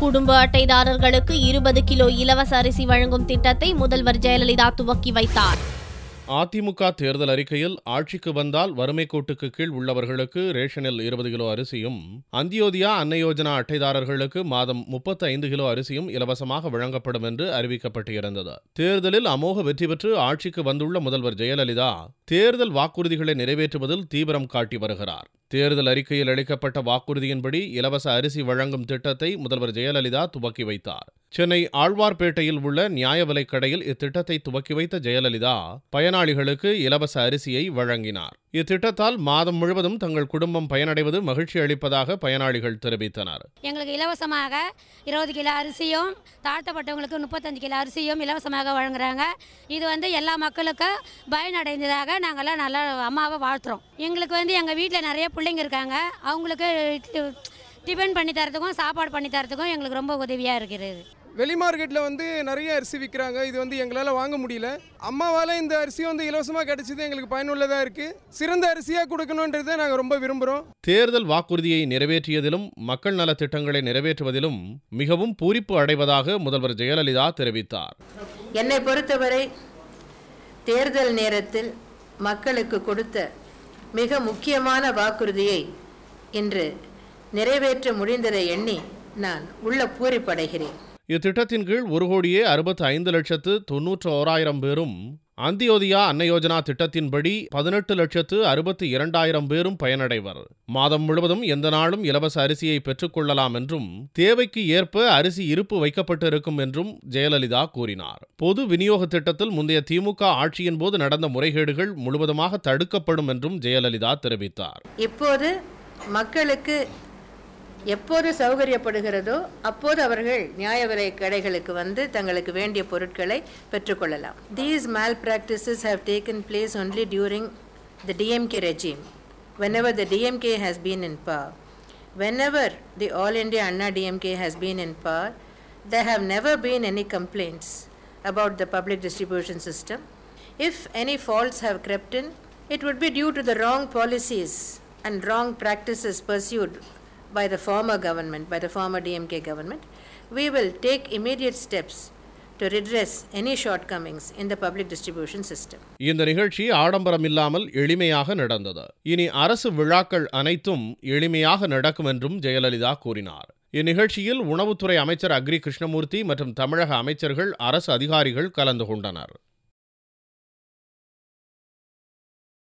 குடும்ப அட்டைதாரர்களுக்கு இருபது கிலோ இலவச அரிசி வழங்கும் திட்டத்தை முதல்வர் ஜெயலலிதா துவக்கி வைத்தார். அதிமுக தேர்தல் அறிக்கையில் ஆட்சிக்கு வந்தால் வறுமை கோட்டுக்கு கீழ் உள்ளவர்களுக்கு ரேஷனில் இருபது கிலோ அரிசியும் அந்தியோதியா அன்ன யோஜனா அட்டைதாரர்களுக்கு மாதம் முப்பத்தி ஐந்து கிலோ அரிசியும் இலவசமாக வழங்கப்படும் என்று அறிவிக்கப்பட்டிருந்தது. தேர்தலில் அமோக வெற்றி பெற்று ஆட்சிக்கு வந்துள்ள முதல்வர் ஜெயலலிதா தேர்தல் வாக்குறுதிகளை நிறைவேற்றுவதில் தீவிரம் காட்டி வருகிறார். தேர்தல் அறிக்கையில் அளிக்கப்பட்ட வாக்குறுதியின்படி இலவச அரிசி வழங்கும் திட்டத்தை முதல்வர் ஜெயலலிதா துவக்கி வைத்தார். சென்னை ஆழ்வார்பேட்டையில் உள்ள நியாய விலைக் கடையில் இத்திட்டத்தை துவக்கி வைத்த ஜெயலலிதா பயனாளிகளுக்கு இலவச அரிசியை வழங்கினார். இத்திட்டத்தால் மாதம் முழுவதும் தங்கள் குடும்பம் பயனடைவது மகிழ்ச்சி அளிப்பதாக பயனாளிகள் தெரிவித்தனர். எங்களுக்கு இலவசமாக இருபது கிலோ அரிசியும் தாழ்த்தப்பட்டவங்களுக்கு முப்பத்தஞ்சு கிலோ அரிசியும் இலவசமாக வழங்குறாங்க. இது வந்து எல்லா மக்களுக்கும் பயனடைந்ததாக நாங்கள்லாம் நல்லா அம்மாவை வாழ்த்துறோம். எங்களுக்கு வந்து எங்கள் வீட்டில் நிறைய பிள்ளைங்க இருக்காங்க. அவங்களுக்கு டி- டிஃபன் பண்ணி தரத்துக்கும் சாப்பாடு பண்ணி தரத்துக்கும் எங்களுக்கு ரொம்ப உதவியாக இருக்கிறது. வெளி மார்க்கெட்டில் வந்து நிறைய அரிசி விற்கிறாங்க இது வந்து எங்களால் வாங்க முடியல. அம்மாவால் இந்த அரிசி வந்து இலவசமாக கிடைச்சது எங்களுக்கு பயனுள்ளதாக இருக்குது சிறந்த அரிசியாக கொடுக்கணுன்றதை நாங்கள் ரொம்ப விரும்புகிறோம் தேர்தல் வாக்குறுதியை நிறைவேற்றியதிலும் மக்கள் நலத் திட்டங்களை நிறைவேற்றுவதிலும் மிகவும் பூரிப்பு அடைவதாக முதல்வர் ஜெயலலிதா தெரிவித்தார். என்னை பொறுத்தவரை தேர்தல் நேரத்தில் மக்களுக்கு கொடுத்த மிக முக்கியமான வாக்குறுதியை இன்று நிறைவேற்ற முடிந்ததை எண்ணி நான் உள்ள பூரிப்படைகிறேன். இத்திட்டத்தின் கீழ் ஒரு கோடியே அறுபத்து ஐந்து லட்சத்து தொன்னூற்று ஓராயிரம் பேரும் அந்தியோதயா அன்ன யோஜனா திட்டத்தின்படி பதினெட்டு லட்சத்து அறுபத்தி இரண்டாயிரம் பேரும் பயனடைவர். மாதம் முழுவதும் எந்த நாளும் இலவச அரிசியை பெற்றுக்கொள்ளலாம் என்றும் தேவைக்கு ஏற்ப அரிசி இருப்பு வைக்கப்பட்டிருக்கும் என்றும் ஜெயலலிதா கூறினார். பொது விநியோக திட்டத்தில் முந்தைய திமுக ஆட்சியின் போது நடந்த முறைகேடுகள் முழுவதுமாக தடுக்கப்படும் என்றும் ஜெயலலிதா தெரிவித்தார். இப்போது மக்களுக்கு எப்போது சௌகரியப்படுகிறதோ அப்போது அவர்கள் நியாய விலை கடைகளுக்கு வந்து தங்களுக்கு வேண்டிய பொருட்களை பெற்றுக்கொள்ளலாம் these malpractices have taken place only during the DMK regime whenever the DMK has been in power. Whenever the All India Anna DMK has been in power, there have never been any complaints about the public distribution system. If any faults have crept in, it would be due to the wrong policies and wrong practices pursued by the former government, by the former DMK government. We will take immediate steps to redress any shortcomings in the public distribution system. இந்த நிகழ்ச்சி ஆடம்பரம் இல்லாமல் எளிமையாக நடந்தது இனி அரசு விழாக்கள் அனைத்தும் எளிமையாக நடக்கும் என்றும் ஜெயலலிதா கூறினார் இந்நிகழ்ச்சியில் உணவுத்துறை அமைச்சர் அக்ரி கிருஷ்ணமூர்த்தி மற்றும் தமிழக அமைச்சர்கள் அரசு அதிகாரிகள் கலந்து கொண்டனர்